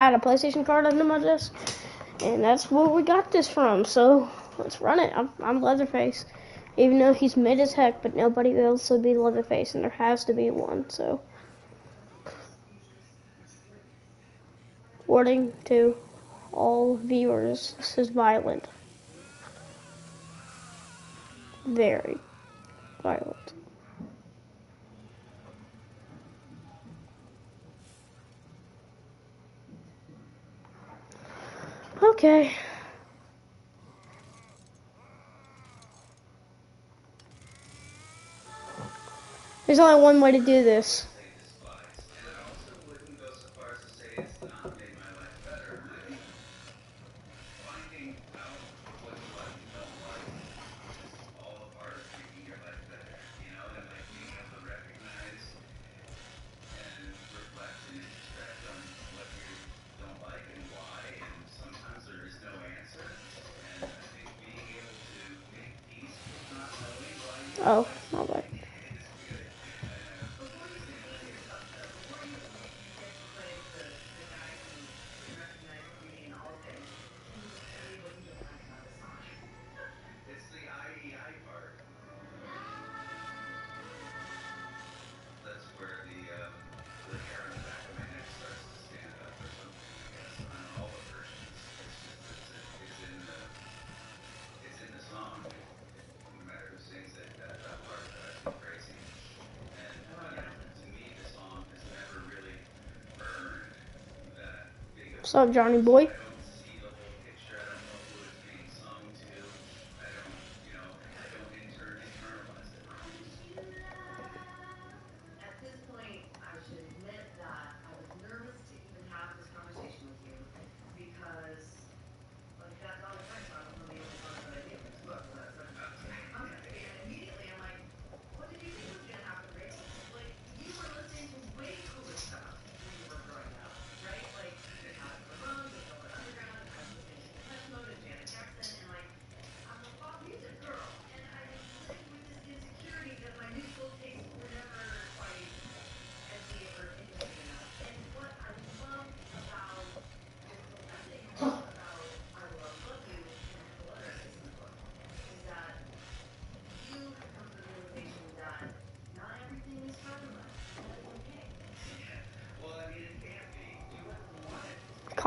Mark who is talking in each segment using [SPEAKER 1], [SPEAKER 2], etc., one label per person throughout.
[SPEAKER 1] had a PlayStation card under my desk, and that's where we got this from. So let's run it. I'm, I'm Leatherface, even though he's mid as heck, but nobody else would be Leatherface, and there has to be one. So warning to all viewers: this is violent, very violent. Okay. There's only one way to do this. Oh. What's up, Johnny boy?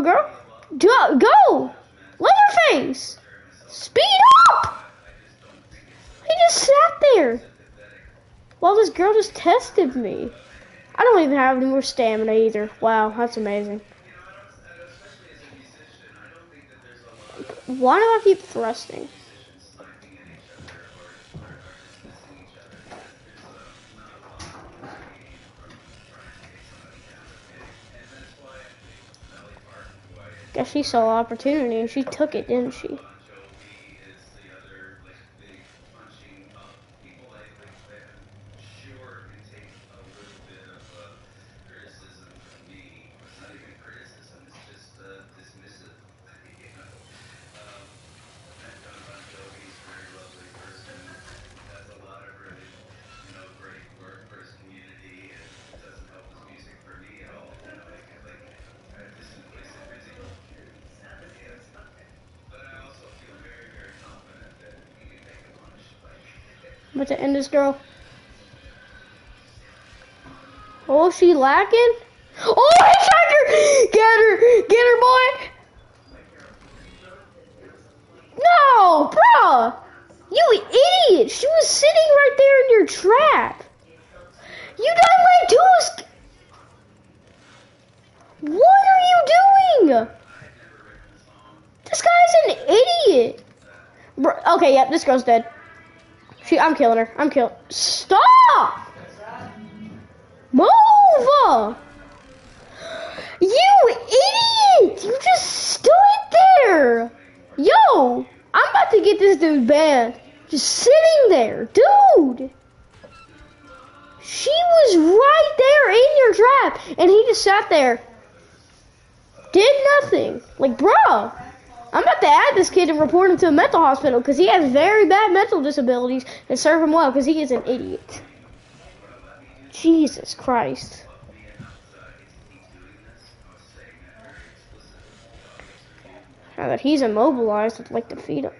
[SPEAKER 1] little girl. Do, go! Leatherface! Speed up! He just sat there. Well, this girl just tested me. I don't even have any more stamina either. Wow, that's amazing. Why do I keep thrusting? she saw opportunity and she took it, didn't she? about to end this girl. Oh, she lacking? Oh, he shot her! Get her! Get her, boy! No, bro! You idiot! She was sitting right there in your trap! You don't like escape! What are you doing? This guy's an idiot! Bro, okay, yeah, this girl's dead. She, I'm killing her. I'm killing. Stop! Move! You
[SPEAKER 2] idiot! You just stood there!
[SPEAKER 1] Yo!
[SPEAKER 2] I'm about to get this dude banned. Just sitting there. Dude! She was right there in your trap, and he just sat there. Did nothing. Like, bro. I'm about to add this kid and report him to a mental hospital because he has very bad mental disabilities and serve him well because he is an idiot. Jesus Christ. Now that he's immobilized, I'd like to feed him.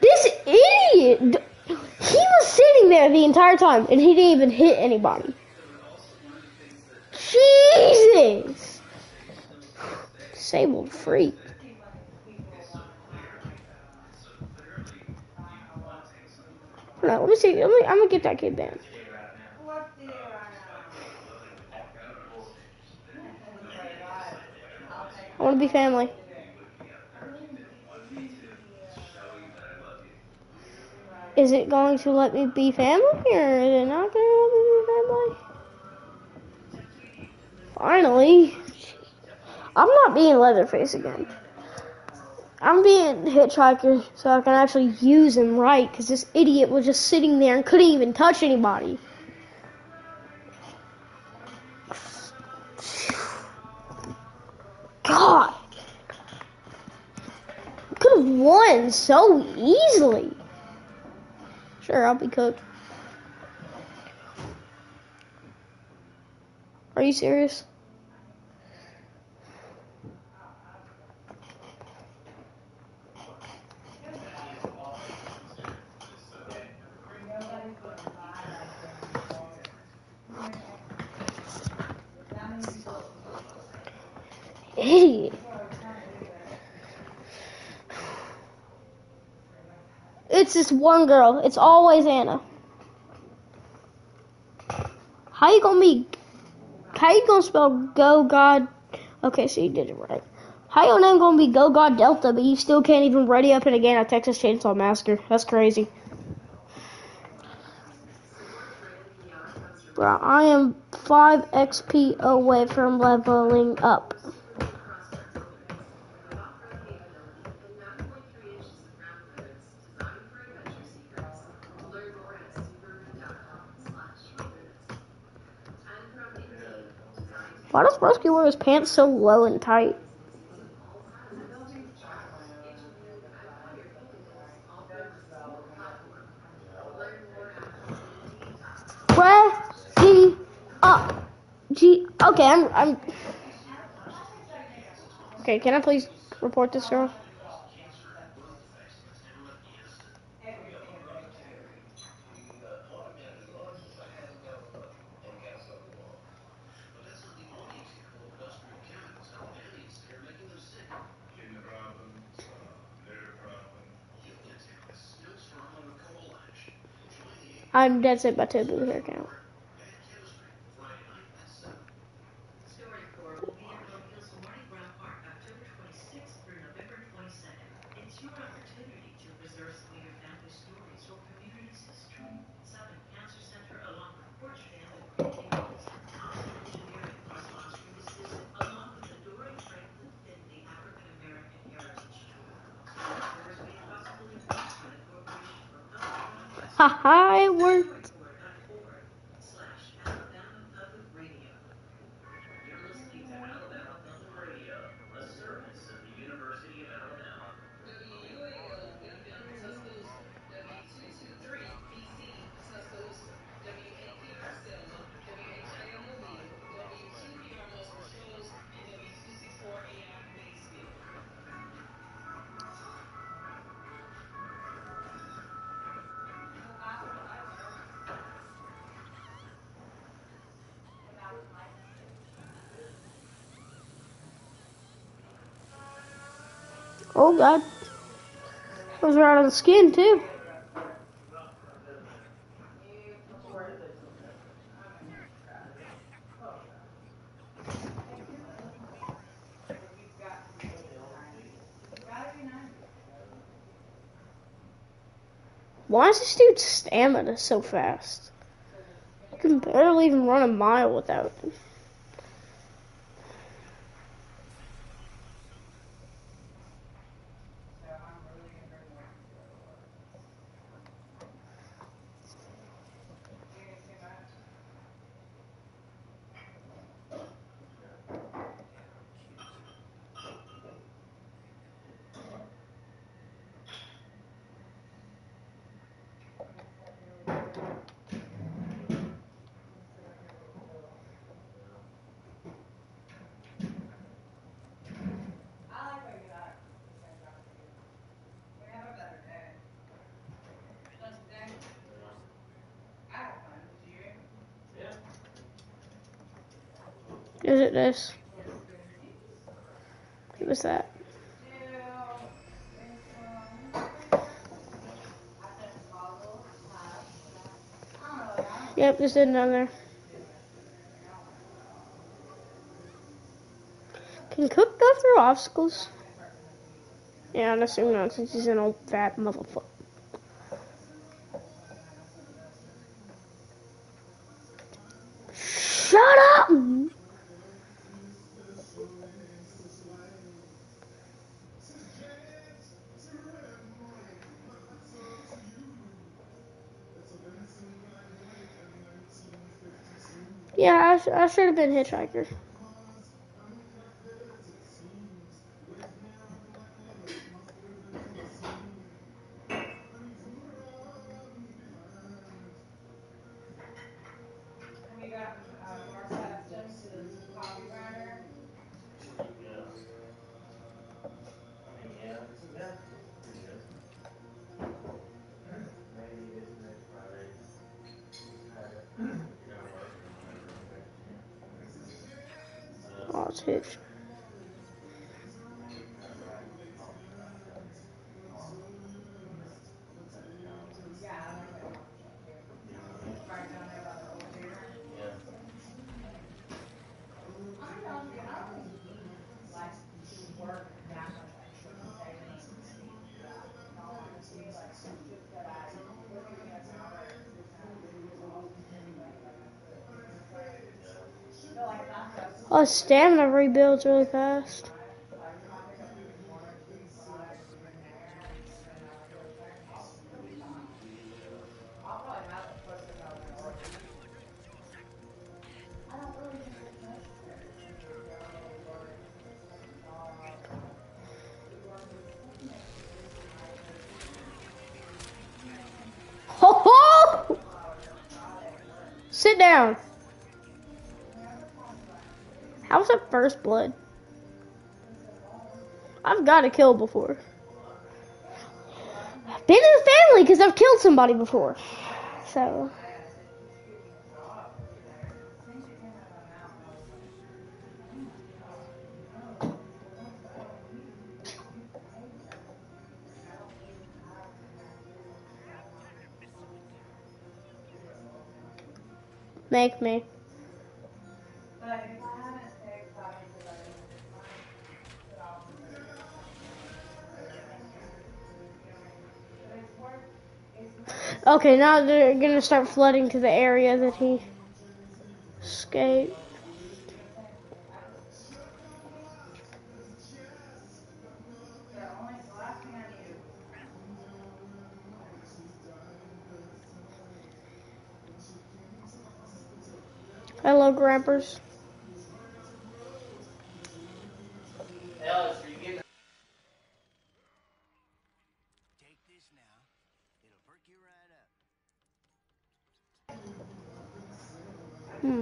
[SPEAKER 2] This idiot! He was sitting there the entire time and he didn't even hit anybody. Jesus! Disabled freak. Hold on, let me see. Let me, I'm gonna get that kid banned. I want to be family. Is it going to let me be family or is it not going to let me be family? Finally. I'm not being Leatherface again. I'm being Hitchhiker so I can actually use him right because this idiot was just sitting there and couldn't even touch anybody. God. Could have won so easily. Sure, I'll be cooked. Are you serious? Idiot. It's this one girl. It's always Anna. How you gonna be? How you gonna spell Go God? Okay, so you did it right. How your name gonna be Go God Delta, but you still can't even ready up in a game of Texas Chainsaw Massacre? That's crazy. Bro, I am 5 XP away from leveling up. Why does Broski wear his pants so low and tight? Ready up. G. Okay, I'm. I'm. Okay, can I please report this girl? I'm dead set by Blue hair count. it worked. Oh god. Those are out the skin too. Why is this dude's stamina so fast? I can barely even run a mile without it.
[SPEAKER 3] Is it this? What was that? Yep, just sitting down there. Can Cook go through obstacles? Yeah, I'm assuming not since he's an old fat motherfucker. Yeah, I, sh- I should have been hitchhiker. Oh, it's hitch.
[SPEAKER 4] Yeah, I like that. Right down there by the old theater. I don't know, I don't like to work that much extra daily. Yeah, no, it seems like that I, looking at hours, No, like not just,
[SPEAKER 3] Oh, stamina rebuilds really fast. Ho! Sit down. That first blood? I've got to kill before. Been in the family because I've killed somebody before. So. Make me. Okay, now they're gonna start flooding to the area that he escaped. Hello, Grampers.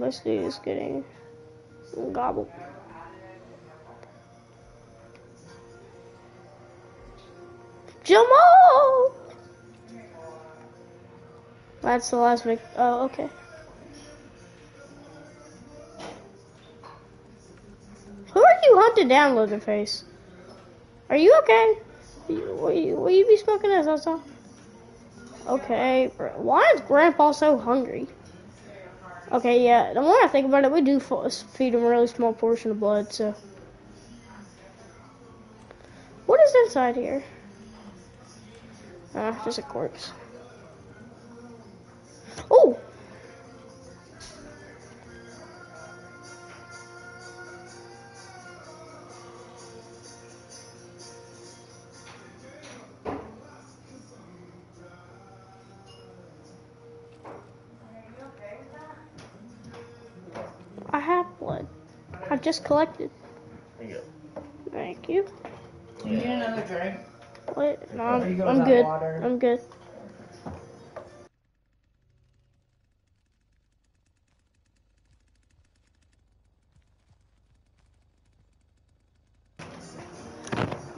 [SPEAKER 2] This
[SPEAKER 3] dude is getting gobbled. Jamal! That's the last week. Oh, okay. Who are you hunting down, Leatherface? Are you okay? Will you, will you be smoking this outside? Okay. Why is Grandpa so hungry? Okay, yeah. The more I think about it, we do feed him a really small portion of blood, so. What is inside here? Ah, just a corpse. I have just collected.
[SPEAKER 5] There you go.
[SPEAKER 3] Thank you.
[SPEAKER 6] You need another drink?
[SPEAKER 3] What? No, I'm,
[SPEAKER 6] go
[SPEAKER 3] I'm good.
[SPEAKER 6] water?
[SPEAKER 3] I'm good.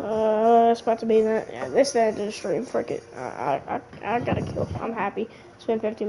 [SPEAKER 3] Uh, it's about to be that. Yeah, this end of the stream. Frick it. I, I, I, I gotta kill. I'm happy. Spend 15